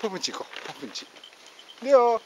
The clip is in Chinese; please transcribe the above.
碰碰几个碰碰几个六呵